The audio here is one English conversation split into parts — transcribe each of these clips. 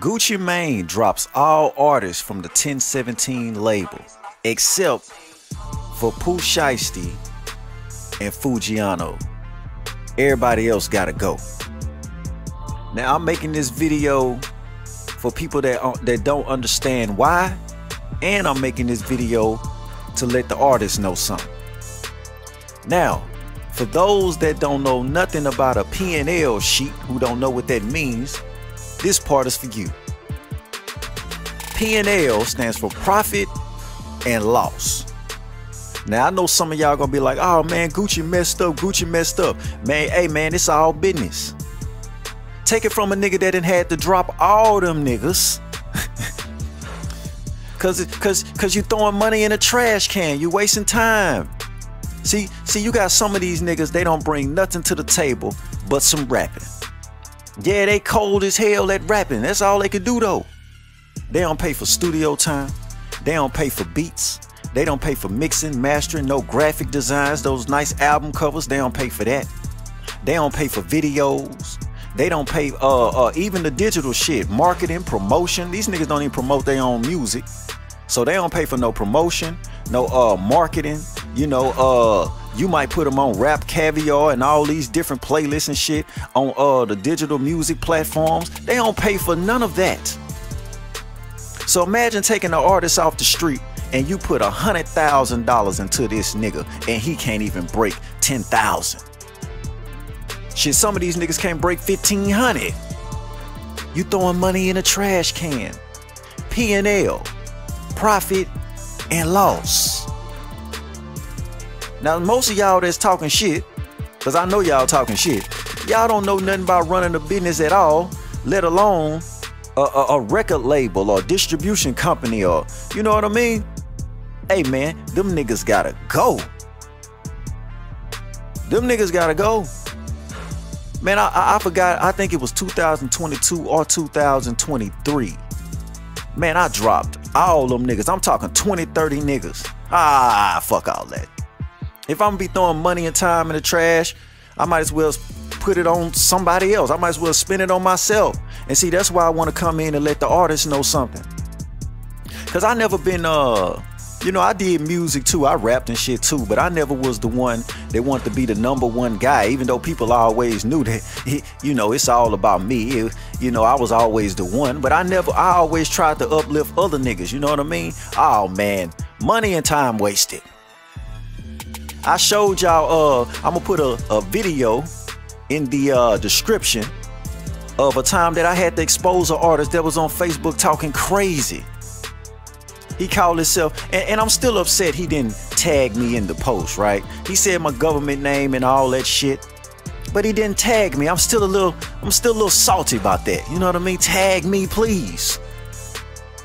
Gucci Mane drops all artists from the 1017 label, except for Pooh Shiesty and Foogiano. Everybody else gotta go. Now I'm making this video for people that uh, that don't understand why, and I'm making this video to let the artists know something. Now, for those that don't know nothing about a P&L sheet, who don't know what that means, this part is for you. P&L stands for profit and loss. Now I know some of y'all gonna be like, oh man, Gucci messed up, Gucci messed up. Man, hey man, it's all business. Take it from a nigga that didn't had to drop all them niggas. cause cause cause you throwing money in a trash can, you wasting time. See, see, you got some of these niggas, they don't bring nothing to the table but some rapping. Yeah, they cold as hell at rapping. That's all they can do though. They don't pay for studio time. They don't pay for beats. They don't pay for mixing, mastering, no graphic designs, those nice album covers. They don't pay for that. They don't pay for videos. They don't pay uh, uh even the digital shit, marketing, promotion. These niggas don't even promote their own music. So they don't pay for no promotion, no uh marketing. You know, uh you might put them on Rap Caviar and all these different playlists and shit on uh the digital music platforms. They don't pay for none of that. So imagine taking an artist off the street and you put a hundred thousand dollars into this nigga and he can't even break ten thousand. Shit, some of these niggas can't break fifteen hundred. You throwing money in a trash can. P&L, profit and loss. Now most of y'all that's talking shit, cause I know y'all talking shit, y'all don't know nothing about running a business at all, let alone a, a, a record label or distribution company or you know what I mean? Hey man, them niggas gotta go. Them niggas gotta go. Man, I, I, I forgot. I think it was 2022 or 2023. Man, I dropped all them niggas. I'm talking 20, 30 niggas. Ah, fuck all that. If I'm gonna be throwing money and time in the trash, I might as well put it on somebody else. I might as well spend it on myself. And see, that's why I want to come in and let the artist know something. Cause I never been uh you know, I did music too. I rapped and shit too, but I never was the one that wanted to be the number one guy, even though people always knew that, you know, it's all about me. You know, I was always the one, but I never, I always tried to uplift other niggas. You know what I mean? Oh man, money and time wasted. I showed y'all, uh, I'm gonna put a, a video in the uh, description of a time that I had to expose an artist that was on Facebook talking crazy. He called himself, and, and, I'm still upset he didn't tag me in the post, right? He said my government name and all that shit, but he didn't tag me. I'm still a little, I'm still a little salty about that. You know what I mean? Tag me, please.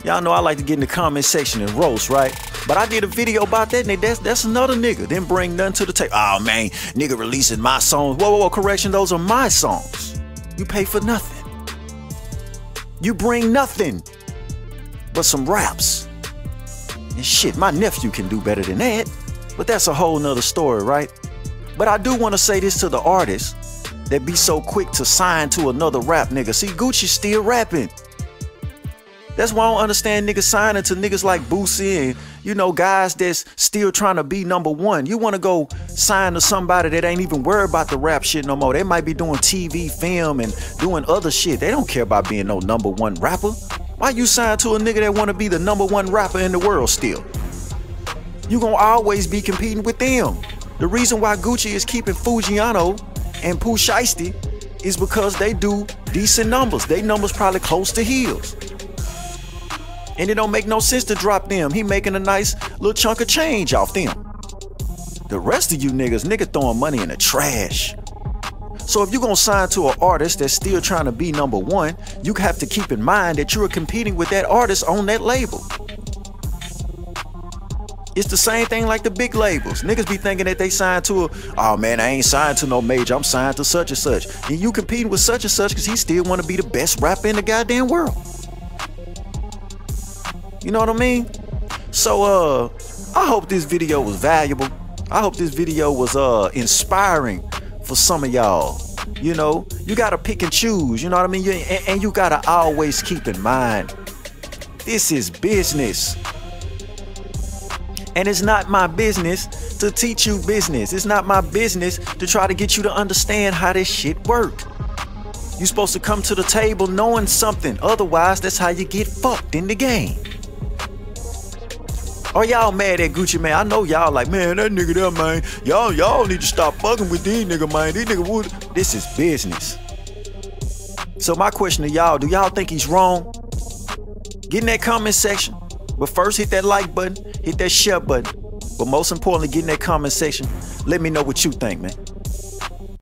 Y'all know I like to get in the comment section and roast, right? But I did a video about that, and that's that's another nigga. Didn't bring nothing to the table. Oh man, nigga releasing my songs. Whoa, whoa, whoa, correction, those are my songs. You pay for nothing. You bring nothing but some raps. And shit, my nephew can do better than that. But that's a whole nother story, right? But I do want to say this to the artists that be so quick to sign to another rap nigga. See, Gucci still rapping. That's why I don't understand niggas signing to niggas like Boosie and, you know, guys that's still trying to be number one. You want to go sign to somebody that ain't even worried about the rap shit no more. They might be doing TV, film, and doing other shit. They don't care about being no number one rapper. Why you sign to a nigga that want to be the number one rapper in the world still? You gonna always be competing with them. The reason why Gucci is keeping Foogiano and Pooh Shiesty is because they do decent numbers. They numbers probably close to heels. And it don't make no sense to drop them. He making a nice little chunk of change off them. The rest of you niggas, nigga throwing money in the trash. So if you're gonna sign to an artist that's still trying to be number one, you have to keep in mind that you're competing with that artist on that label. It's the same thing like the big labels. Niggas be thinking that they signed to a, oh man, I ain't signed to no major, I'm signed to such and such. And you competing with such and such because he still wanna be the best rapper in the goddamn world. You know what I mean? So uh I hope this video was valuable. I hope this video was uh inspiring for some of y'all. You know, you gotta pick and choose. You know what I mean? You, and, and you gotta always keep in mind, this is business. And it's not my business to teach you business. It's not my business to try to get you to understand how this shit work. You supposed to come to the table knowing something. Otherwise, that's how you get fucked in the game. Are y'all mad at Gucci Mane? I know y'all like, man, that nigga there, man. Y'all, y'all need to stop fucking with these nigga, man. These nigga would. This is business. So my question to y'all, do y'all think he's wrong? Get in that comment section. But first hit that like button, hit that share button. But most importantly, get in that comment section. Let me know what you think, man.